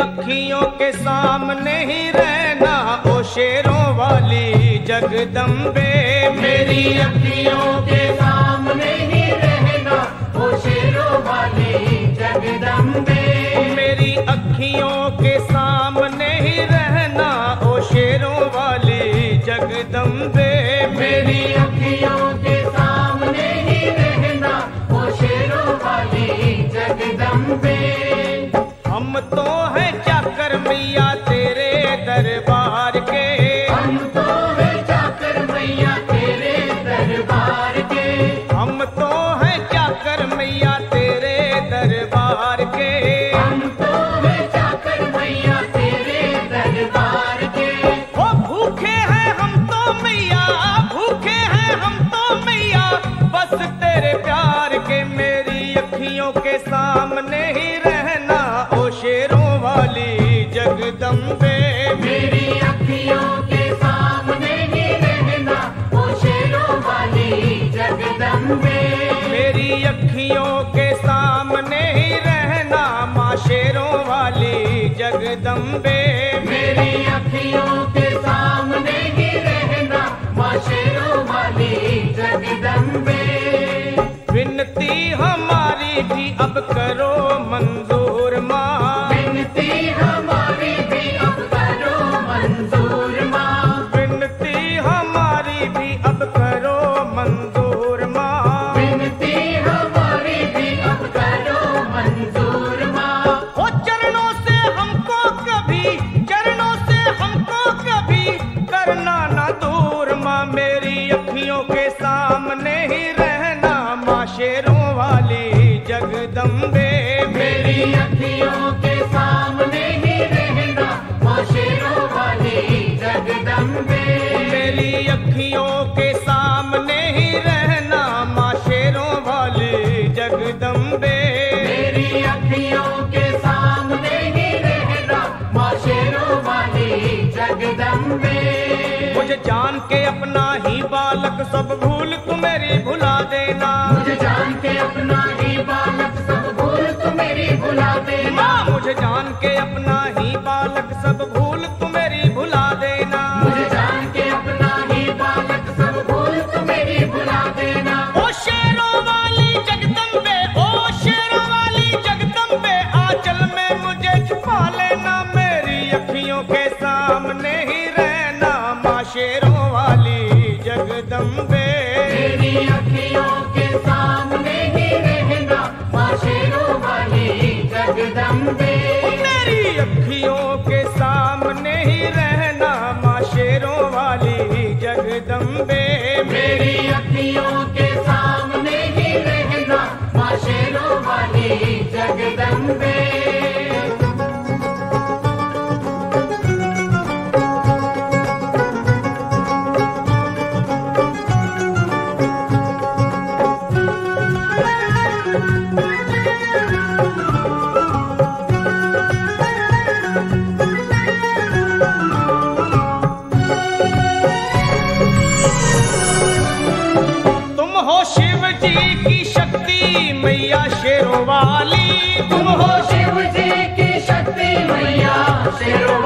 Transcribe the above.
अखियों के सामने ही रहना ओ शेरों वाली जगदम्बे। मेरी अखियों के सामने अखियों के सामने ही रहना ओ शेरों वाली जगदम्बे। मेरी अखियों के सामने ही रहना ओ शेरों वाली जगदम्बे। मेरी अखियों के सामने ही रहना माँ शेरों वाली जगदम्बे। अखियों के सामने ही रहना माँ शेरों वाली जगदम्बे। मेरी अखियों के सामने ही रहना माँ शेरों वाली जगदम्बे। मेरी अखियों के सामने ही रहना माँ शेरों वाली जगदम्बे। मुझे जान के अपना ही बालक सब तू मेरी भुला देना माँ मुझे जान के अपना ही बालक सब भूल तू मेरी भुला देना। मुझे जान के अपना ही बालक सब भूल तू मेरी भुला देना। ओ शेरों वाली जगदम्बे ओ शेरों वाली जगदम्बे आंचल में मुझे छुपा लेना मेरी अखियों के सामने ही रहना माँ शेरों वाली जगदम्बे। मेरी अखियों मैया शेरों वाली। तुम हो शिव जी की शक्ति मैया शेरों